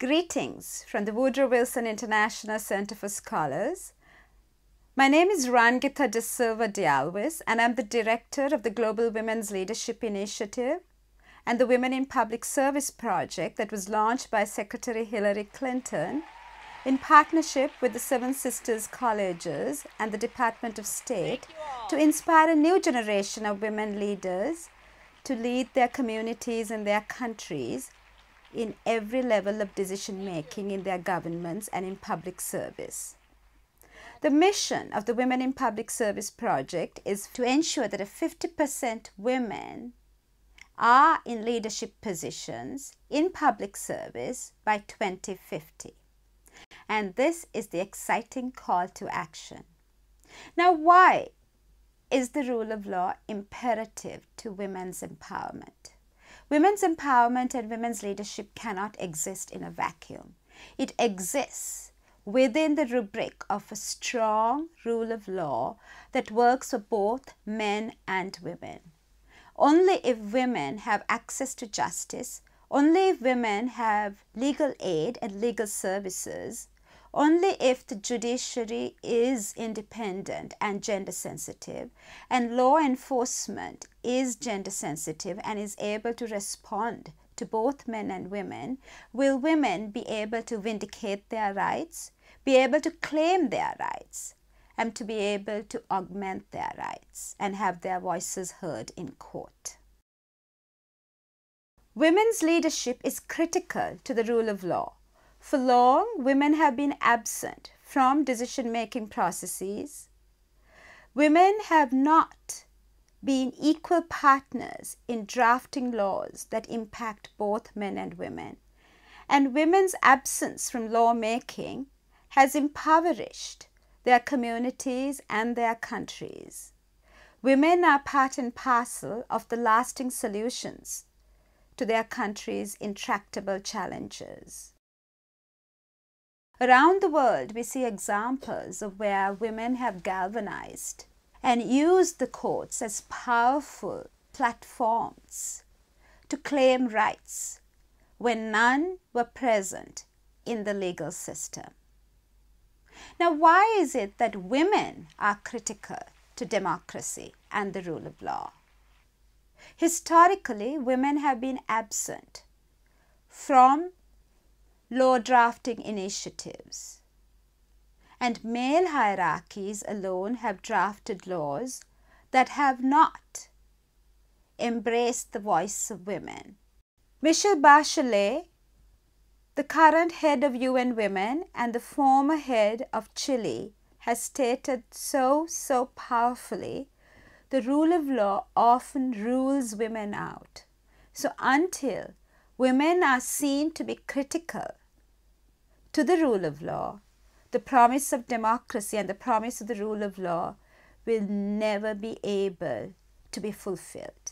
Greetings from the Woodrow Wilson International Center for Scholars. My name is Rangita De Silva de Alwis, and I'm the director of the Global Women's Leadership Initiative and the Women in Public Service project that was launched by Secretary Hillary Clinton in partnership with the Seven Sisters Colleges and the Department of State to inspire a new generation of women leaders to lead their communities and their countries in every level of decision making in their governments and in public service. The mission of the Women in Public Service project is to ensure that 50% women are in leadership positions in public service by 2050. And this is the exciting call to action. Now, why is the rule of law imperative to women's empowerment? Women's empowerment and women's leadership cannot exist in a vacuum. It exists within the rubric of a strong rule of law that works for both men and women. Only if women have access to justice, only if women have legal aid and legal services, only if the judiciary is independent and gender sensitive and law enforcement is gender sensitive and is able to respond to both men and women will women be able to vindicate their rights, be able to claim their rights, and to be able to augment their rights and have their voices heard in court. Women's leadership is critical to the rule of law for long, women have been absent from decision making processes. Women have not been equal partners in drafting laws that impact both men and women. And women's absence from lawmaking has impoverished their communities and their countries. Women are part and parcel of the lasting solutions to their country's intractable challenges. Around the world, we see examples of where women have galvanized and used the courts as powerful platforms to claim rights when none were present in the legal system. Now, why is it that women are critical to democracy and the rule of law? Historically, women have been absent from law drafting initiatives. And male hierarchies alone have drafted laws that have not embraced the voice of women. Michelle Bachelet, the current head of UN Women and the former head of Chile, has stated so, so powerfully the rule of law often rules women out. So until women are seen to be critical to the rule of law, the promise of democracy and the promise of the rule of law will never be able to be fulfilled.